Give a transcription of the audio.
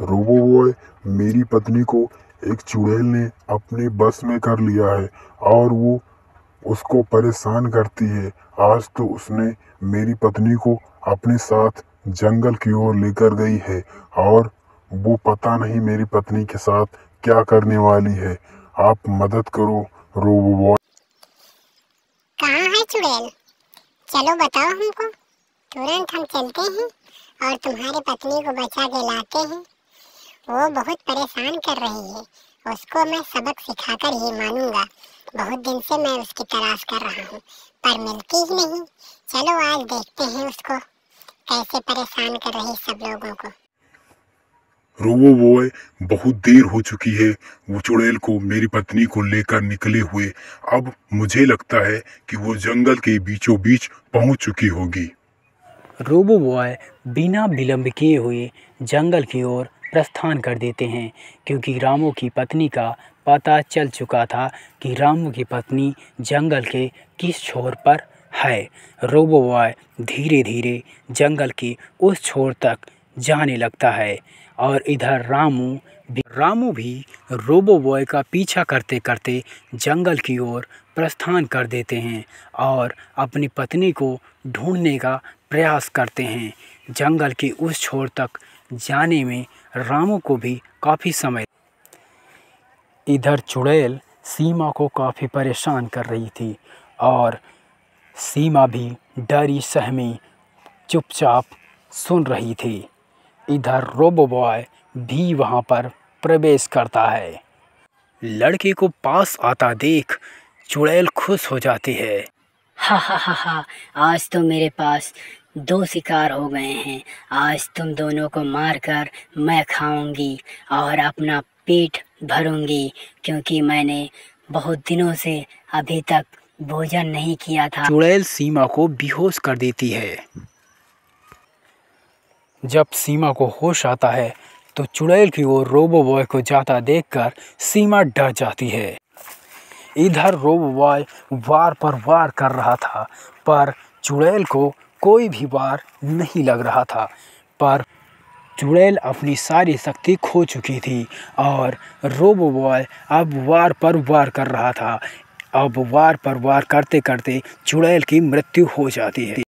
Robo boy मेरी पत्नी को एक चुड़ैल ने अपने बस में कर लिया है और वो उसको परेशान करती है। आज तो उसने मेरी पत्नी को अपने साथ जंगल की ओर लेकर गई है और वो पता नहीं मेरी पत्नी के साथ क्या करने वाली है। आप मदद करो, रोबो बॉय कहाँ है, चुड़ैल। चलो बताओ हमको। तुरंत हम चलते हैं और तुम्हारी पत्नी को बचा के लाते हैं। वो बहुत परेशान कर रही है उसको मैं सबक सिखाकर ही मानूँगा बहुत दिन से मैं उसकी तलाश कर रहा हूँ पर मिलती ही नहीं चलो आज देखते हैं उसको कैसे परेशान कर रही सब लोगों को रोबो बॉय बहुत देर हो चुकी है वो चुड़ैल को मेरी पत्नी को लेकर निकले हुए अब मुझे लगता है कि वो जंगल के बीचों बीच पहुँच चुकी होगी रोबो बॉय बिना विलंब किए हुए जंगल की ओर प्रस्थान कर देते हैं, क्योंकि रामू की पत्नी का पता चल चुका था कि रामू की पत्नी जंगल के किस छोर पर है। रोबो बॉय धीरे धीरे जंगल के उस छोर तक जाने लगता है और इधर रामू भी रामू भी रोबो बॉय का पीछा करते करते जंगल की ओर प्रस्थान कर देते हैं और अपनी पत्नी को ढूँढने का प्रयास करते हैं। जंगल के उस छोर तक जाने में रामू को भी काफ़ी समय इधर चुड़ैल सीमा को काफ़ी परेशान कर रही थी और सीमा भी डरी सहमी चुपचाप सुन रही थी। इधर रोबो बॉय भी वहाँ पर प्रवेश करता है। लड़के को पास आता देख चुड़ैल खुश हो जाती है। हा हा हा हा, आज तो मेरे पास दो शिकार हो गए हैं। आज तुम दोनों को मारकर मैं खाऊँगी और अपना पेट भरूँगी, क्योंकि मैंने बहुत दिनों से अभी तक भोजन नहीं किया था। चुड़ैल सीमा को बेहोश कर देती है। जब सीमा को होश आता है तो चुड़ैल की ओर रोबो बॉय को जाता देखकर सीमा डर जाती है। इधर रोबो बॉय वार पर वार कर रहा था, पर चुड़ैल को कोई भी वार नहीं लग रहा था, पर चुड़ैल अपनी सारी शक्ति खो चुकी थी और रोबो बॉय अब वार पर वार कर रहा था। अब वार पर वार करते करते चुड़ैल की मृत्यु हो जाती है।